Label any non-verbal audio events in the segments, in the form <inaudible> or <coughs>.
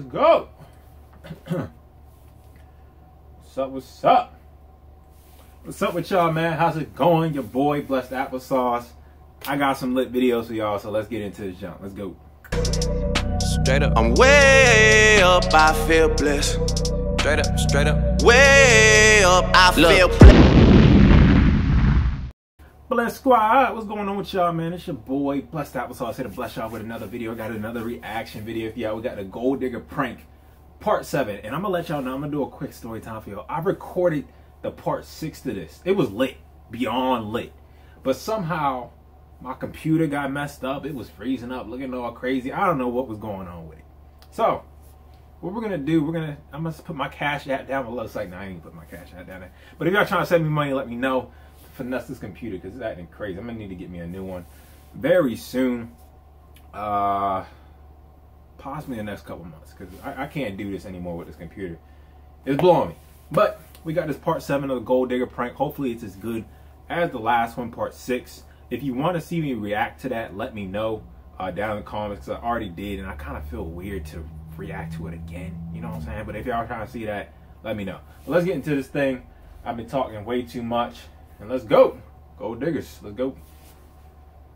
Let's go. <coughs> what's up? What's up? What's up with y'all, man? How's it going? Your boy, Blessed Applesauce. I got some lit videos for y'all, so let's get into this jump. Let's go. Straight up, I'm way up, I feel blessed. Straight up, straight up, way up, I feel blessed. Bless Squad, what's going on with y'all, man? It's your boy, Blessed Applesauce, here to bless y'all with another video. I got another reaction video for y'all. We got the Gold Digger Prank, part 7. And I'm going to let y'all know, I'm going to do a quick story time for y'all. I recorded the part 6 to this. It was lit, beyond lit. But somehow, my computer got messed up. It was freezing up, looking all crazy. I don't know what was going on with it. So, what we're gonna do, we're gonna, I'm gonna put my cash app down below. It's like, no, I ain't put my cash app down there. But if y'all trying to send me money, let me know finesse this computer because it's acting crazy. I'm gonna need to get me a new one very soon. Uh, possibly the next couple months because I, I, can't do this anymore with this computer. It's blowing me. But we got this part seven of the Gold Digger prank. Hopefully it's as good as the last one, part six. If you want to see me react to that, let me know uh, down in the comments because I already did and I kind of feel weird to react to it again. You know what I'm saying? But if y'all trying to see that, let me know. But let's get into this thing. I've been talking way too much. And let's go. Gold diggers. Let's go.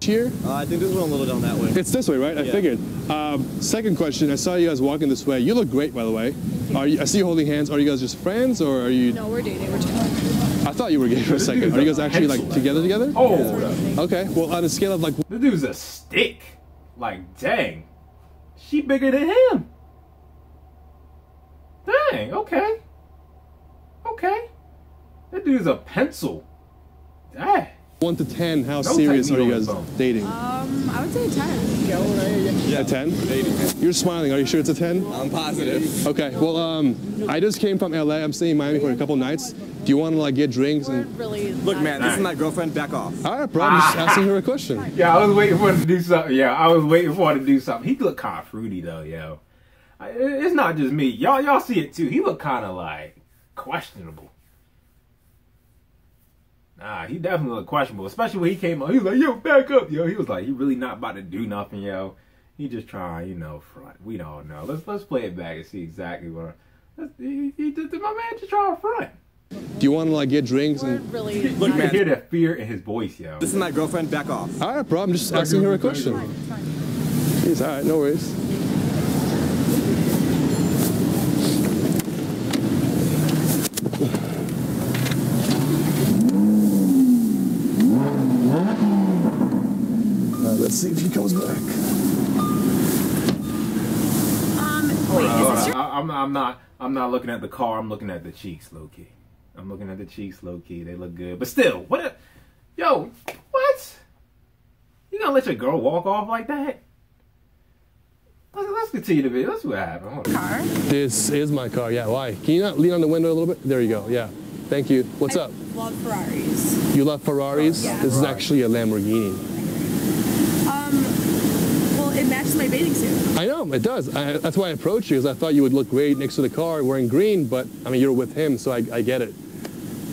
Here? Uh, I think this one a little down that way. It's this way, right? Yeah. I figured. Um, second question. I saw you guys walking this way. You look great, by the way. Are you, I see you holding hands. Are you guys just friends, or are you? No, we're dating. We're together. I thought you were gay for a second. Are you guys actually like together together? Oh, Okay. Well, on a scale of like, this dude's a stick. Like, dang. She bigger than him. Dang, okay. Okay. That dude's a pencil. Dang. one to ten, how No serious are you guys dating? Um, I would say 10. Yeah, a ten? You're smiling. Are you sure it's a ten? I'm positive. Okay. Well, um, I just came from LA. I'm staying in Miami for a couple nights. Do you want to like get drinks and? really. Look, man, this is my girlfriend. Back off. All right, bro. I'm just asking her a question. <laughs> Yeah, I was waiting for him to do something. Yeah, I was waiting for him to do something. He looked kind of fruity though, yo. I- It's not just me. Y'all, y'all see it too. He looked kind of like questionable. Nah, he definitely looked questionable, especially when he came on. He was like, "Yo, back up, yo." He was like, "He really not about to do nothing, yo. He just trying, you know, front. We don't know. Let's let's play it back and see exactly what. let's- He, he, he, my man just trying to front. Do you want to like get drinks We're and? really. Look, you can hear that fear in his voice, yo. This is my girlfriend. Back off. All right, bro. I'm just asking her a question. It's fine. Jeez, all right, no worries. Uh, let's see if he comes back. Um, wait, is this your. I, I'm not, I'm not. I'm not looking at the car. I'm looking at the cheeks, low key. I'm looking at the cheeks, low key. They look good, but still, what? A, yo, what? You gonna let your girl walk off like that? Let's, let's continue the video. Let's see what happened. Hold car? This is my car. Yeah, why? Can you not lean on the window a little bit? There you go. Yeah. Thank you. What's I up? love Ferraris. You love Ferraris? Yeah. This is actually a Lamborghini. Um, well, it matches my bathing suit. I know, it does. I, that's why I approached you, because I thought you would look great next to the car wearing green, but I mean, you're with him, so I, I get it.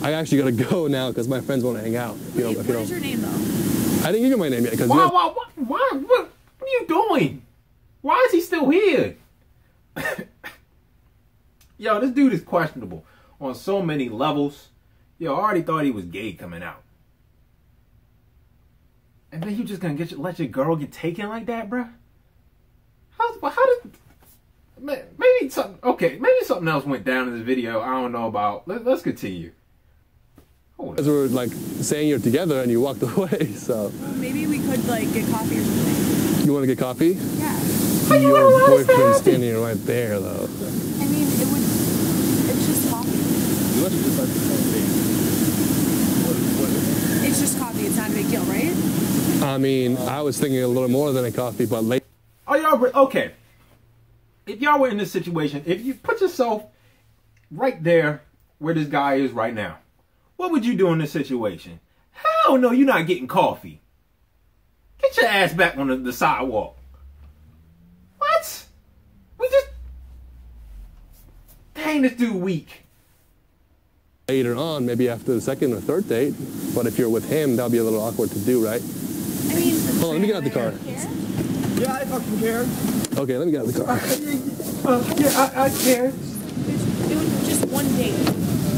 I actually gotta <laughs> go now because my friends want to hang out. You know, Wait, if you what is know. your name though? I didn't give you my name yet because Why, why, why, why, what, what are you doing? Why is he still here? <coughs> Yo, this dude is questionable on so many levels. Yo, I already thought he was gay coming out. And then you just gonna get your, let your girl get taken like that, bruh? How, how did... Maybe something... Okay, maybe something else went down in this video I don't know about. Let, let's continue. Hold As we're like saying you're together and you walked <laughs> away, so Maybe we could like get coffee or something. you want to get coffee? Yeah. you Your gonna allow this to boyfriend's happen? standing right there, though. I mean, it would. It's just coffee. you must have just like It's just coffee. It's not a big deal, right? I mean, I was thinking a little more than a coffee, but late. Are y'all re- okay? If y'all were in this situation, if you put yourself right there where this guy is right now, what would you do in this situation? Hell no, you're not getting coffee. Get your ass back on the, the sidewalk. What? We just dang this dude weak. later on, maybe after the second or third date. But if you're with him, that'll be a little awkward to do, right? I mean. Hold on, let me get out the car. Care? Yeah, I fucking care. Okay, let me get out of the car. Uh, yeah, I, I care. It was just one date.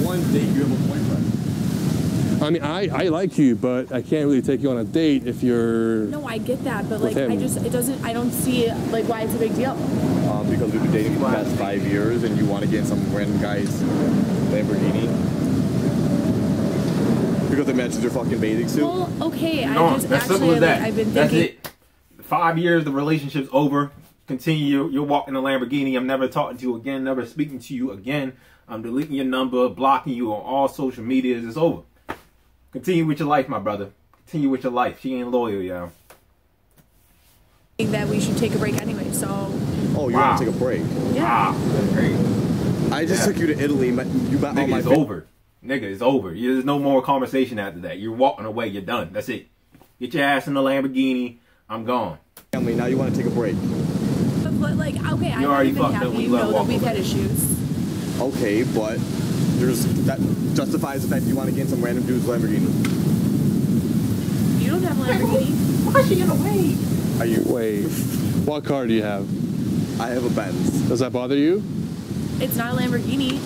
One date, you have a boyfriend. I mean, I, I like you, but I can't really take you on a date if you're. No, I get that, but With like, I just, it doesn't, I don't see like why it's a big deal. Um, because we've been dating for the past five years and you want to get in some random guy's Lamborghini. Because it matches your fucking bathing suit. Well, okay, I No, just that's actually, like. I've been That's thinking. It. Five years, the relationship's over. Continue. You're, you're walking a Lamborghini. I'm never talking to you again. Never speaking to you again. I'm deleting your number, blocking you on all social medias. It's over. Continue with your life, my brother. Continue with your life. She ain't loyal, yo. that we should take a break anyway. So Oh, you Wow. want to take a break? yeah, Wow. I just Yeah. took you to Italy. met- You met all Nigga, my it's over. Nigga, it's over. There's no more conversation after that. You're walking away. You're done. That's it. Get your ass in the Lamborghini. I'm gone. family. Now you want to take a break. but, but like, okay, I You already haven't been fucked up happy. when You you know that we've had issues. Okay, but there's that justifies the fact that you want to get in some random dude's Lamborghini. You don't have a Lamborghini. Why is she in the way? Are you? Wait, what car do you have? I have a Benz. Does that bother you? It's not a Lamborghini.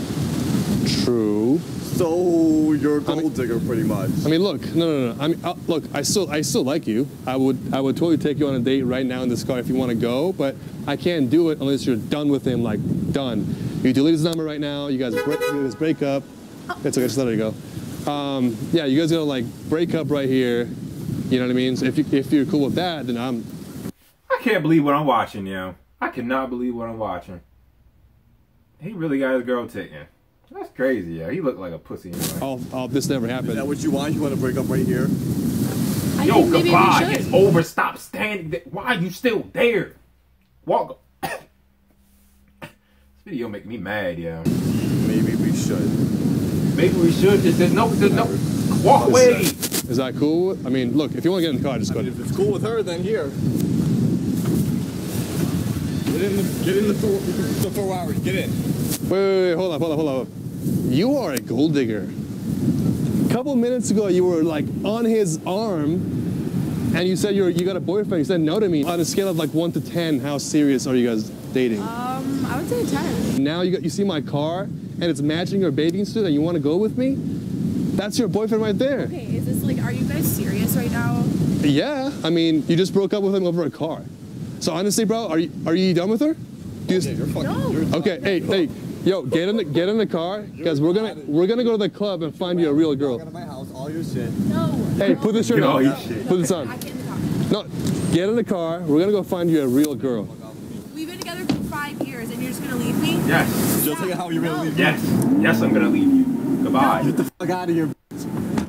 True. So you're a I mean- gold digger, pretty much. I mean, look, no, no, no. I mean, uh, look, I still, I still like you. I would, I would totally take you on a date right now in this car if you want to go, but I can't do it unless you're done with him, like done. You delete his number right now. You guys break, you guys break up. It's okay, just let it go. Um, yeah, you guys gonna like break up right here. You know what I mean? So if you, if you're cool with that, then I'm. I can't believe what I'm watching, yo. I cannot believe what I'm watching. He really got his girl taken. That's crazy, yeah. He looked like a pussy anyway. Oh, oh, this never happened. Is that happened. what you want? You want to break up right here? I Yo, think maybe goodbye. we It's over. Stop standing there. Why are you still there? Walk. <coughs> this video make me mad, yeah. Maybe we should. Maybe we should just there's no there's no walk away. Is that cool? I mean, look, if you want to get in the car, just go. If it's cool with her, then here. Get in the get in the four, the four hours. Get in. Wait, wait, wait, hold up, hold up, hold up. You are a gold digger. A couple minutes ago, you were like on his arm, and you said you're you got a boyfriend. You said no to me. On a scale of like one to ten, how serious are you guys dating? Um, I would say ten. now you got you see my car, and it's matching your bathing suit, and you want to go with me? That's your boyfriend right there. Okay, is this like, are you guys serious right now? Yeah, I mean, you just broke up with him over a car. So honestly, bro, are you are you done with her? Do you Yeah, you're fucking. No. You're Okay, hey, hey, yo, get in the get in the car, guys. We're gonna we're gonna go to the club and find you a real girl. out of my house, all your shit. No. Hey, put this shirt on. Put this on. I can't talk. No, get in the car. We're gonna go find you a real girl. We've been together for five years, and you're just gonna leave me? Yes. Just like how you really leave. me. Yes. Yes, I'm gonna leave you. Goodbye. Get the fuck out of here.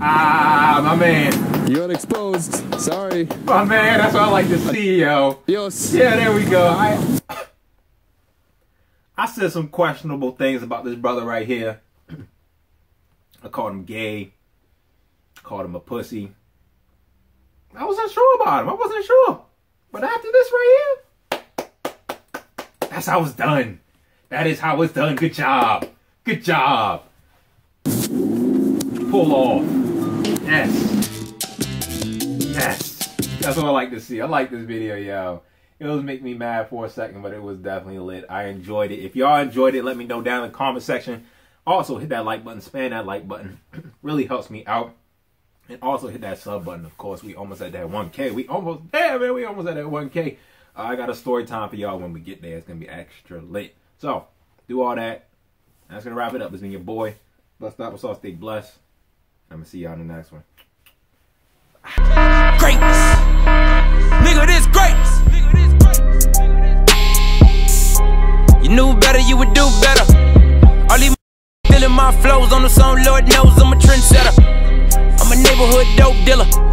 Ah, my man. You got exposed. Sorry. My man, that's what I like to see, yo. Yo, Yeah, there we go. I said some questionable things about this brother right here. I called him gay. Called him a pussy. I wasn't sure about him. I wasn't sure. But after this right here, that's how it's done. That is how it's done. Good job. Good job. Pull off. Yes. Yes. That's what I like to see. I like this video, yo. It was make me mad for a second, but it was definitely lit. I enjoyed it. If y'all enjoyed it, let me know down in the comment section. Also, hit that like button, spam that like button. <clears throat> really helps me out. And also hit that sub button, of course. We almost at that 1K. We almost, damn man, we almost at that 1K. Uh, I got a story time for y'all when we get there. It's going to be extra lit. So, do all that. That's going to wrap it up. It's been your boy. Blessed Applesauce. Stay blessed. I'm going to see y'all in the next one. Greatness. Nigga, this greatness. Knew better, you would do better. All these feeling my flows on the song, Lord knows I'm a trendsetter. I'm a neighborhood dope dealer.